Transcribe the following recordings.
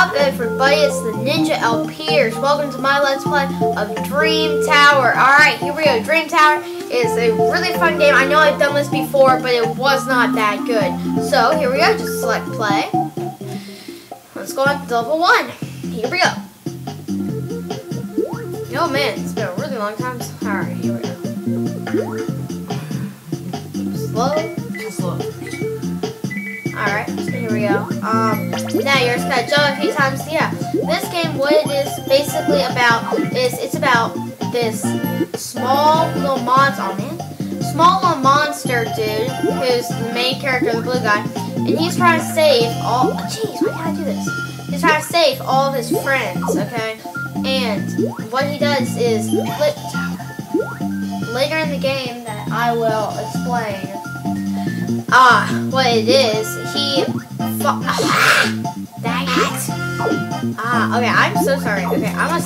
up everybody, it's the Ninja LPers. Welcome to my Let's Play of Dream Tower. Alright, here we go. Dream Tower is a really fun game. I know I've done this before, but it was not that good. So, here we go. Just select play. Let's go on to level 1. Here we go. Oh man, it's been a really long time. Alright, here we go. Slow. Slow. Um, now you're gonna jump a few times. Yeah, this game, what it is basically about is it's about this small little monster. Oh man, small little monster dude who's the main character, the blue guy, and he's trying to save all. Oh, jeez, why can't I do this? He's trying to save all of his friends. Okay, and what he does is later in the game that I will explain. Ah, what it is, he. Ah, dang it! Ah, okay, I'm so sorry. Okay, I'm a.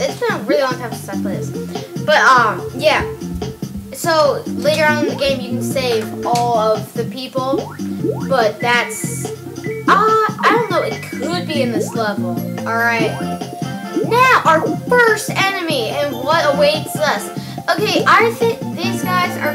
It's been a really long time since I played this, but um, yeah. So later on in the game, you can save all of the people, but that's. Ah, uh, I don't know. It could be in this level. All right. Now our first enemy, and what awaits us. Okay, I think these guys are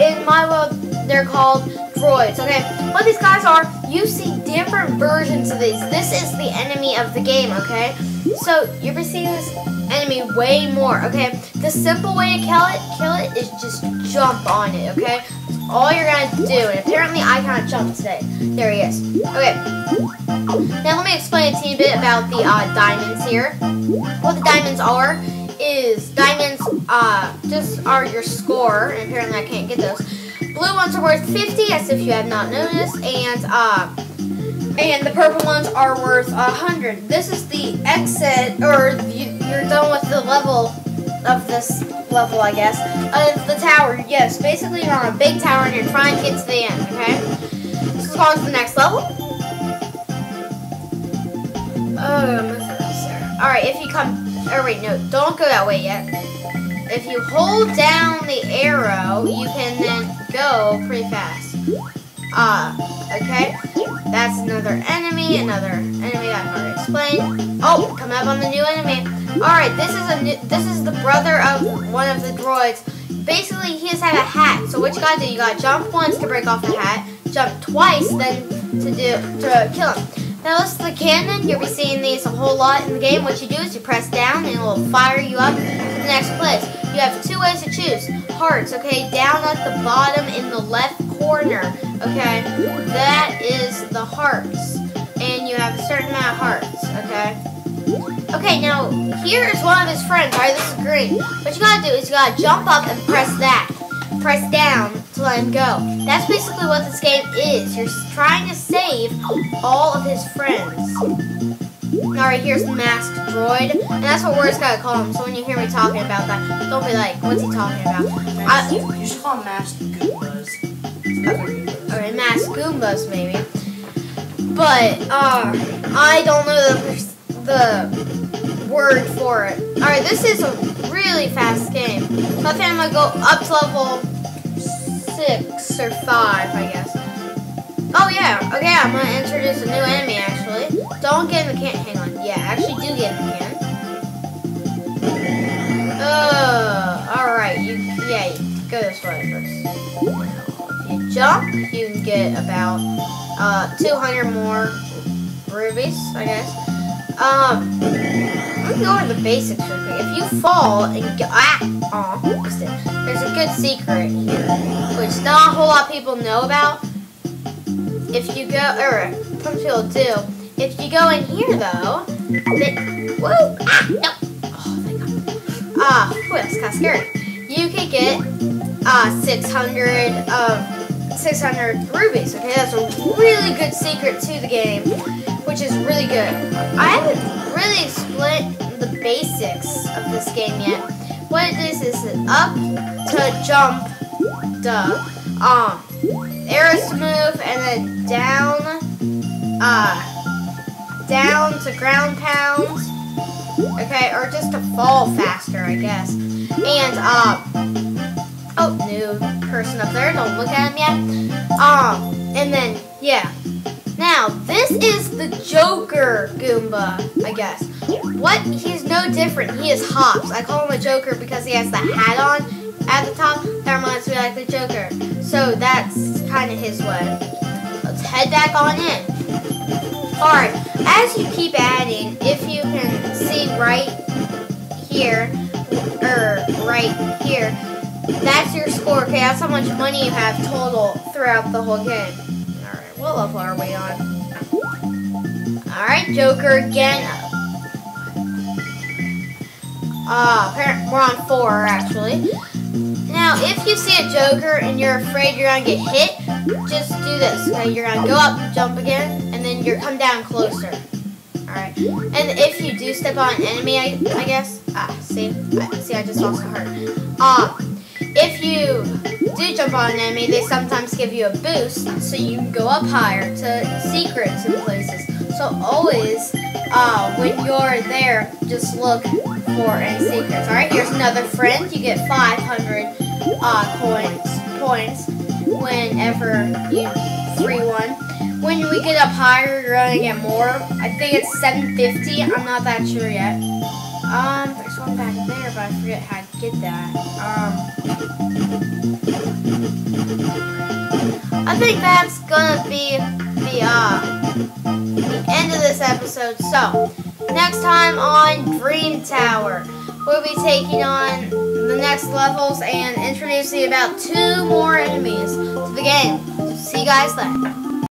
in my world they're called droids, okay? What these guys are, you see different versions of these. This is the enemy of the game, okay? So, you're seeing this enemy way more, okay? The simple way to kill it, kill it is just jump on it, okay? all you're gonna do, and apparently I can't jump today. There he is. Okay. Now let me explain a teeny bit about the uh, diamonds here. What the diamonds are is diamonds uh, just are your score, and apparently I can't get those. Blue ones are worth 50, as if you have not noticed, and uh, and the purple ones are worth 100. This is the exit, or you, you're done with the level of this level, I guess, of the tower. Yes, basically you're on a big tower and you're trying to get to the end, okay? On to the next level. Um, Alright, if you come, oh wait, no, don't go that way yet. If you hold down the arrow, you can then go pretty fast. Ah, uh, okay. That's another enemy, another enemy I've already explained. Oh, come up on the new enemy. Alright, this is a new, this is the brother of one of the droids. Basically, he has had a hat. So what you gotta do, you gotta jump once to break off the hat, jump twice then to do to kill him. Now this is the cannon. You'll be seeing these a whole lot in the game. What you do is you press down and it will fire you up to the next place. You have two ways to choose. Hearts, okay, down at the bottom in the left corner, okay? That is the hearts. And you have a certain amount of hearts, okay? Okay, now, here is one of his friends, alright, this is green. What you gotta do is you gotta jump up and press that. Press down to let him go. That's basically what this game is. You're trying to save all of his friends. Alright, here's masked droid. And that's what we're just gonna call him. So when you hear me talking about that, don't be like, what's he talking about? I, you should call him masked Goombas. Alright, masked Goombas, maybe. But, uh, I don't know the, the word for it. Alright, this is a really fast game. So I think I'm gonna go up to level six or five, I guess. Oh yeah, okay, I'm gonna introduce a new enemy actually. Don't get in the can. Hang on. Yeah, actually do get in the can. Uh, alright, you, yeah, go this way first. You jump, you can get about, uh, 200 more rubies, I guess. Um, let me go over the basics real quick. If you fall and go, ah, oh, There's a good secret here, which not a whole lot of people know about. If you go, or people do. If you go in here though, they, whoa, ah, no, oh thank God. Ah, that's kind of scary. You can get uh 600 um 600 rubies. Okay, that's a really good secret to the game, which is really good. I haven't really explained the basics of this game yet. What it is is up to jump, duh, um, move, and then down, uh, down to ground pound, okay, or just to fall faster, I guess. And, uh, oh, new person up there, don't look at him yet. Um, and then, yeah, Now, this is the Joker Goomba, I guess. What? He's no different. He is Hops. I call him a Joker because he has the hat on at the top. That reminds me like the Joker. So that's kind of his way. Let's head back on in. Alright, as you keep adding, if you can see right here, or right here, that's your score. Okay, that's how much money you have total throughout the whole game. Alright, what level are we on? Alright, Joker again. Uh, we're on four, actually. Now, if you see a Joker and you're afraid you're gonna get hit, just do this. Okay, you're gonna go up, jump again, and then you're come down closer. Alright. And if you do step on an enemy, I, I guess. Ah, see? see, I just lost a heart. Um, if you do jump on an enemy, they sometimes give you a boost so you can go up higher to secrets and places. So always, uh, when you're there, just look for any secrets. Alright, here's another friend. You get 500 uh, coins, points whenever you free one. When we get up higher, you're gonna get more. I think it's 750. I'm not that sure yet. Um, there's one back there, but I forget how to get that. Um, I think that's gonna be the uh end of this episode. So next time on Dream Tower, we'll be taking on the next levels and introducing about two more enemies to the game. See you guys then.